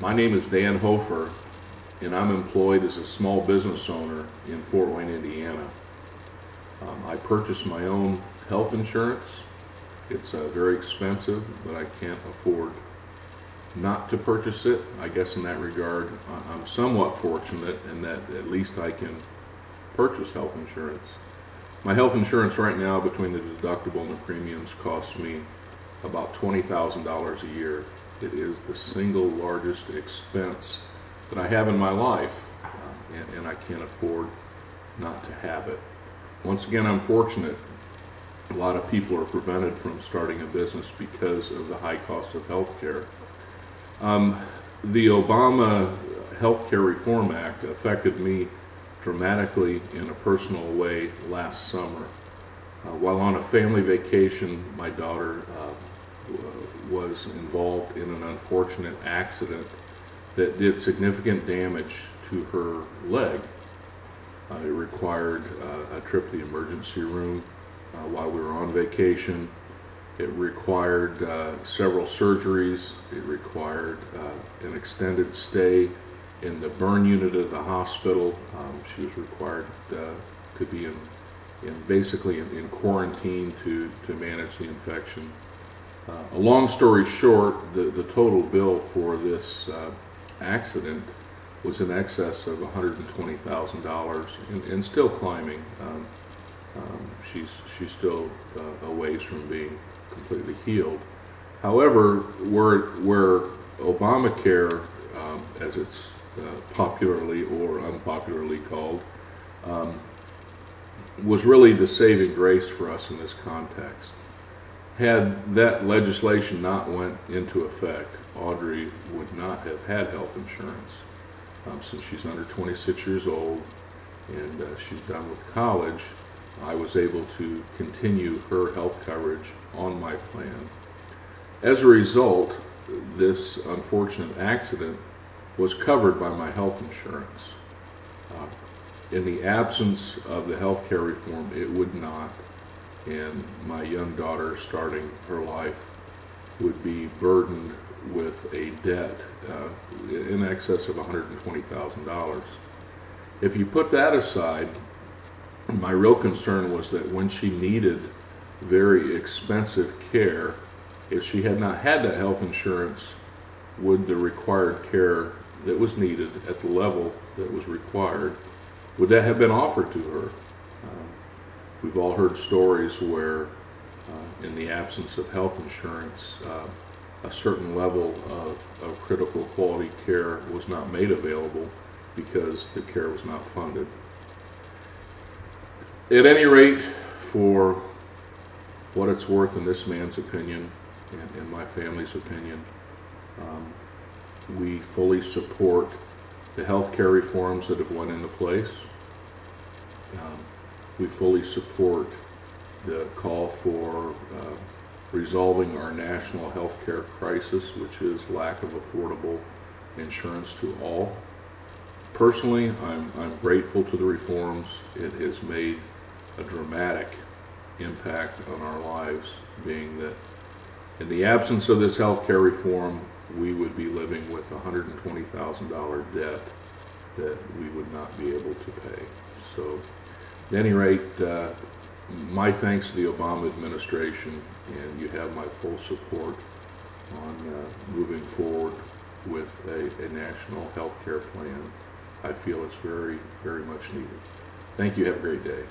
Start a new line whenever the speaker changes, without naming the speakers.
My name is Dan Hofer, and I'm employed as a small business owner in Fort Wayne, Indiana. Um, I purchased my own health insurance. It's uh, very expensive, but I can't afford not to purchase it. I guess in that regard, I'm somewhat fortunate in that at least I can purchase health insurance. My health insurance right now, between the deductible and the premiums, costs me about $20,000 a year. It is the single largest expense that I have in my life, uh, and, and I can't afford not to have it. Once again, I'm fortunate. A lot of people are prevented from starting a business because of the high cost of health care. Um, the Obama Health Care Reform Act affected me dramatically in a personal way last summer. Uh, while on a family vacation, my daughter uh, was involved in an unfortunate accident that did significant damage to her leg. Uh, it required uh, a trip to the emergency room uh, while we were on vacation. It required uh, several surgeries. It required uh, an extended stay in the burn unit of the hospital. Um, she was required uh, to be in, in basically in, in, quarantine to, to manage the infection. Uh, a long story short, the, the total bill for this uh, accident was in excess of $120,000 and, and, still climbing. Um, um, she's, she's still uh, a ways from being completely healed. However, where, where Obamacare, um, as it's uh, popularly or unpopularly called, um, was really the saving grace for us in this context. Had that legislation not went into effect, Audrey would not have had health insurance. Um, since she's under 26 years old and uh, she's done with college, I was able to continue her health coverage on my plan. As a result, this unfortunate accident was covered by my health insurance. Uh, in the absence of the health care reform, it would not. And my young daughter, starting her life, would be burdened with a debt uh, in excess of $120,000. If you put that aside, my real concern was that when she needed very expensive care, if she had not had that health insurance, would the required care that was needed at the level that was required, would that have been offered to her? We've all heard stories where, uh, in the absence of health insurance, uh, a certain level of, of critical quality care was not made available because the care was not funded. At any rate, for what it's worth in this man's opinion and in my family's opinion, um, we fully support the health care reforms that have went into place. Um, we fully support the call for uh, resolving our national health care crisis, which is lack of affordable insurance to all. Personally, I'm, I'm grateful to the reforms. It has made a dramatic impact on our lives, being that in the absence of this health care reform, we would be living with a $120,000 debt that we would not be able to pay. So, at any rate, uh, my thanks to the Obama administration, and you have my full support on uh, moving forward with a, a national health care plan. I feel it's very, very much needed. Thank you. Have a great day.